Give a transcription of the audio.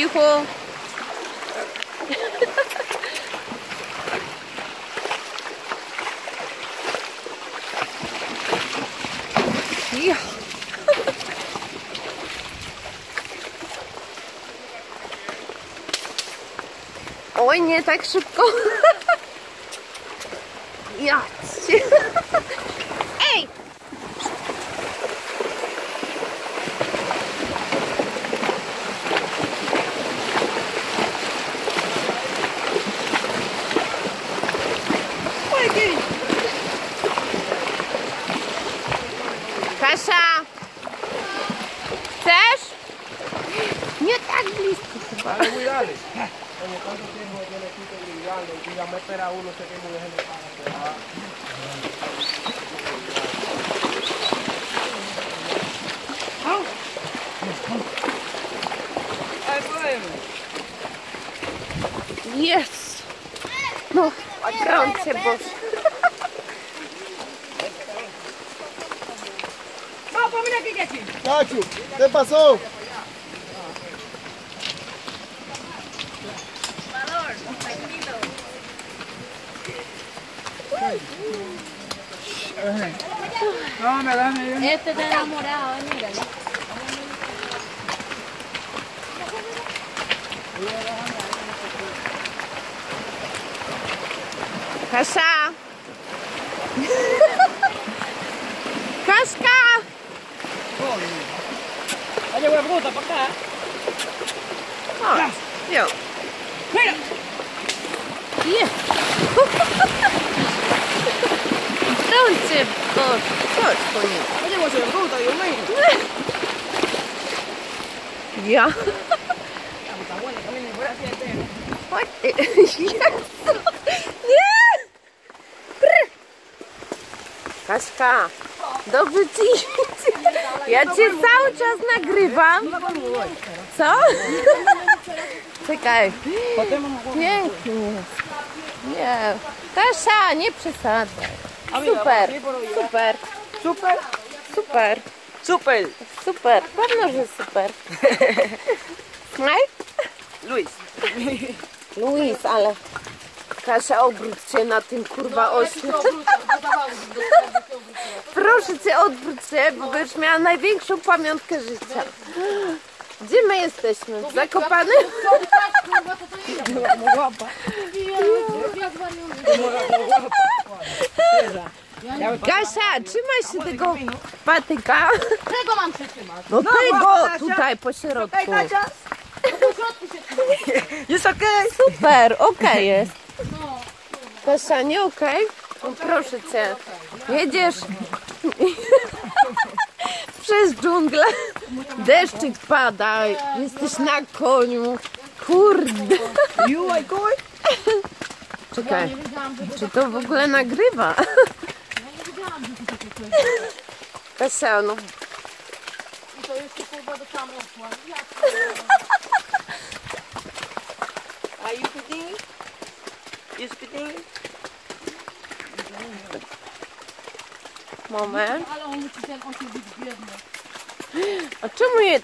cichu. Ja. Oj, nie tak szybko. Ja cię. Kasia! Chcesz? Nie tak blisko chyba. Dale, dale. Oye, ¿cuánto tiempo tiene aquí individual? Y ya me espera uno, sé que gente para que va. Jest! No, Vira aqui, é quietinho. Você passou? Valor, tá lindo. Dame, dame. Este está enamorado, eh, míralo. Eh. volta pra cá. Ó, viu? Pera! Ih! Don't Oh, so it's for you. I didn't want to go that you mean. Yeah. what? yes! yes! Kaśka, do wycięcia! Ja cię cały czas nagrywam. Co? Czekaj. Pięknie jest. Nie. Kasia, nie przesadzaj. Super, super, Super. super, Super. super. Pewno, że super. Smaj? Luis. Luis, ale Kasia, obróć się na tym kurwa ośle. Proszę cię, odwróć się, bo będziesz miała największą pamiątkę życia. Gdzie my jesteśmy? Zakopany? Kasia, trzymaj się tego patyka. Czego mam przytrzymać? No tego tutaj po środku. Jest okej. Super, okej jest. Kasia, nie okej? No proszę cię. Jedziesz przez dżunglę. Deszczyk pada. Jesteś na koniu. Kurde. Czekaj, czy to w ogóle nagrywa? Kasia, no I to jeszcze do moment. Ale on musi ten biedny. A czemu je